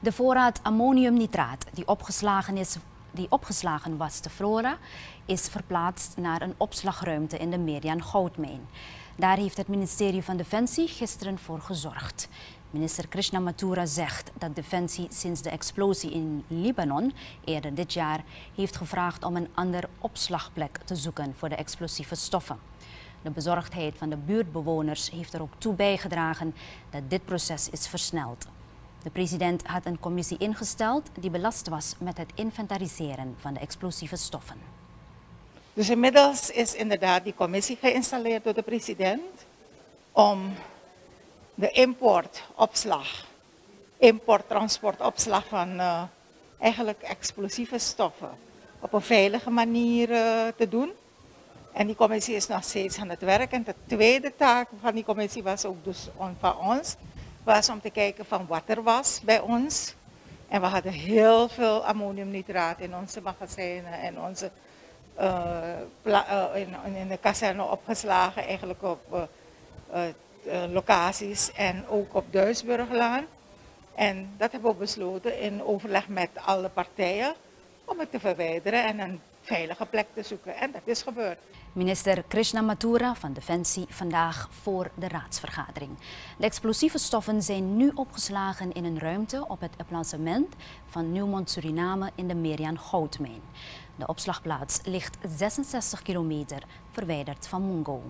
De voorraad ammoniumnitraat die opgeslagen, is, die opgeslagen was te Flora is verplaatst naar een opslagruimte in de Merian Goudmijn. Daar heeft het ministerie van Defensie gisteren voor gezorgd. Minister Krishna Mathura zegt dat Defensie sinds de explosie in Libanon eerder dit jaar heeft gevraagd om een ander opslagplek te zoeken voor de explosieve stoffen. De bezorgdheid van de buurtbewoners heeft er ook toe bijgedragen dat dit proces is versneld. De president had een commissie ingesteld die belast was met het inventariseren van de explosieve stoffen. Dus inmiddels is inderdaad die commissie geïnstalleerd door de president om de import, opslag, import, transport, opslag van uh, eigenlijk explosieve stoffen op een veilige manier uh, te doen. En die commissie is nog steeds aan het werk. En de tweede taak van die commissie was ook dus van ons, was om te kijken van wat er was bij ons. En we hadden heel veel ammoniumnitraat in onze magazijnen en onze, uh, in, in, de kazerne opgeslagen, eigenlijk op locaties en ook op Duisburglaan. En dat hebben we besloten in overleg met alle partijen om het te verwijderen en een veilige plek te zoeken. En dat is gebeurd. Minister Krishna Mathura van Defensie vandaag voor de raadsvergadering. De explosieve stoffen zijn nu opgeslagen in een ruimte op het emplacement van Nieuwmond Suriname in de Merian Goudmijn. De opslagplaats ligt 66 kilometer verwijderd van Mungo.